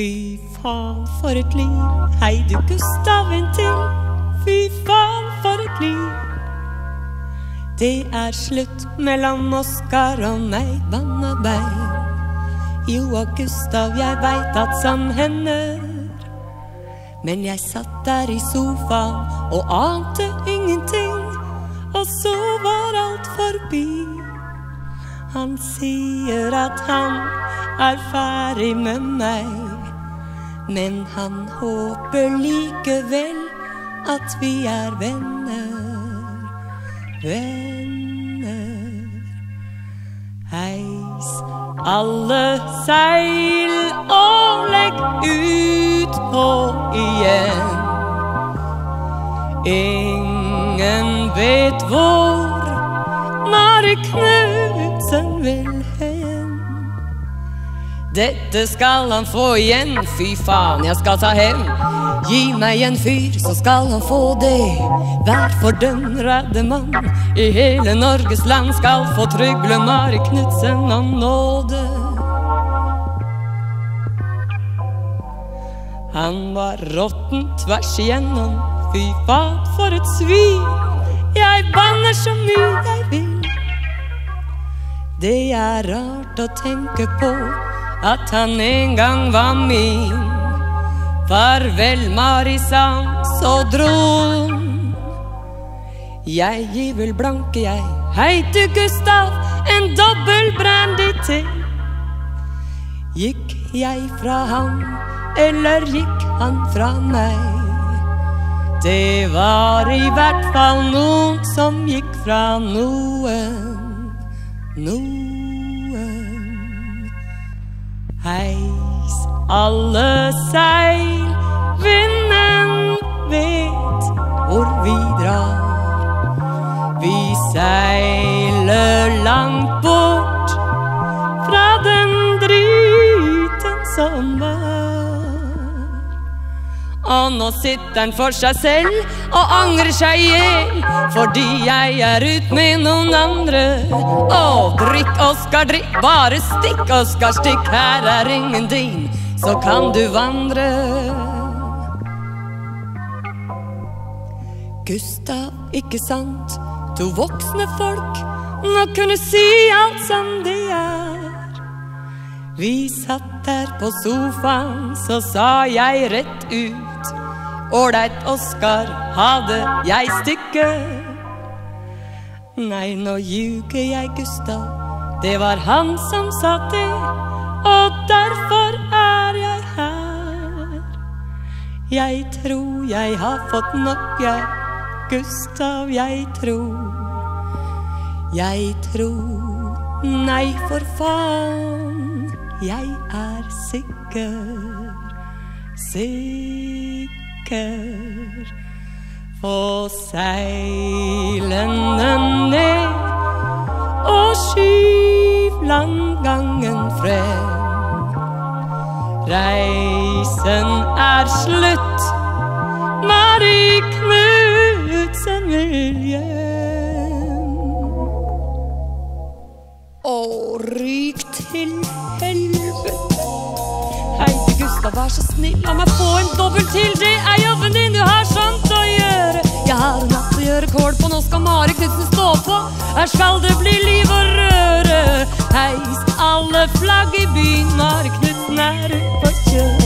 Fy faen, for et liv. Hei du, Gustav, en til. Fy faen, for et liv. Det er slutt mellom Oskar og meg, banna bein. Jo og Gustav, jeg veit at som hender. Men jeg satt der i sofaen og ante ingenting. Og så var alt forbi. Han sier at han er ferdig med meg. Men han håper likevel at vi er venner. Venner. Heis alle seil og legg ut på igjen. Ingen vet hvor Mari Knutsen vil hen. Dette skal han få igjen, fy faen, jeg skal ta hevn. Gi meg en fyr, så skal han få det. Hver fordømrede mann i hele Norges land skal få trygle Mari Knutsen om nåde. Han var råtten tvers igjennom, fy faen for et svin. Jeg banner så mye jeg vil. Det er rart å tenke på at han en gang var min. Farvel, Marisam, så dro han. Jeg gir vel blanke, jeg. Hei du, Gustav, en dobbel brandy til. Gikk jeg fra ham, eller gikk han fra meg? Det var i hvert fall noen som gikk fra noen. Noen. Alle seil, vinden vet hvor vi drar. Vi seiler langt bort fra den driten som var. Og nå sitter han for seg selv og angrer seg i hjel fordi jeg er ut med noen andre. Å, drikk, Oskar, drikk, bare stikk, Oskar, stikk, her er ringen din, så kan du vandre. Gustav, ikke sant? To voksne folk nå kunne si alt som det er. Vi satt der på sofaen, så sa jeg rett ut. Ålreit, Oskar, hadde jeg stykket? Nei, nå ljuger jeg, Gustav. Det var han som sa det, og derfor Jeg tror jeg har fått nok, jeg, Gustav, jeg tror. Jeg tror Nei, for faen, jeg er sikker, sikker. Få seilene ned og skyv landgangen frem. Reisen er slutt, Mari Knutsen vil hjem. Og ryk til helvete. Hei til Gustav, vær så snill, la meg få en dobbel til. Det er jobben din, du har sånt å gjøre. Jeg har en natt å gjøre kål på, nå skal Mari Knutsen stå på. Her skal det bli liv og røre. Heis alle flagg i byen, Mari Knutsen er ute på